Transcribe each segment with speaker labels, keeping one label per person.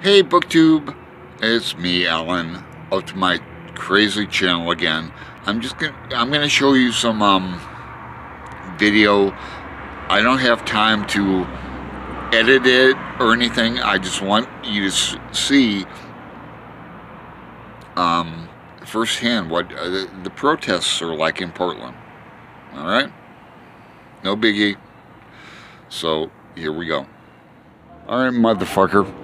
Speaker 1: Hey booktube, it's me Alan up to my crazy channel again. I'm just gonna I'm gonna show you some um video. I don't have time to edit it or anything. I just want you to see um firsthand what uh, the, the protests are like in Portland. All right? No biggie. So, here we go. All right, motherfucker.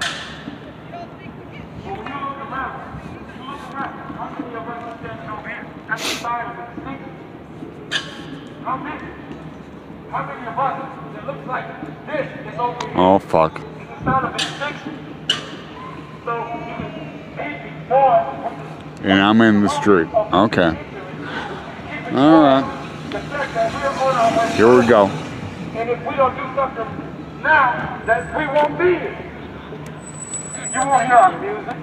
Speaker 1: Oh, oh fuck. And I'm in the street. Okay. Alright. Here we go.
Speaker 2: And if we don't do something now, that we won't be here. You won't hear our music.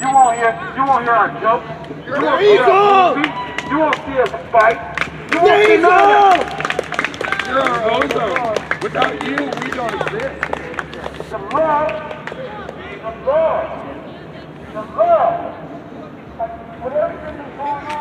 Speaker 2: You won't hear you won't hear our jokes. You won't hear
Speaker 3: go!
Speaker 2: our movies. You won't see us fight. You won't
Speaker 3: There you
Speaker 2: none of that.
Speaker 3: go!
Speaker 2: You're our ozone. Without you, we don't exist. The love, the love, the love. Whatever you do,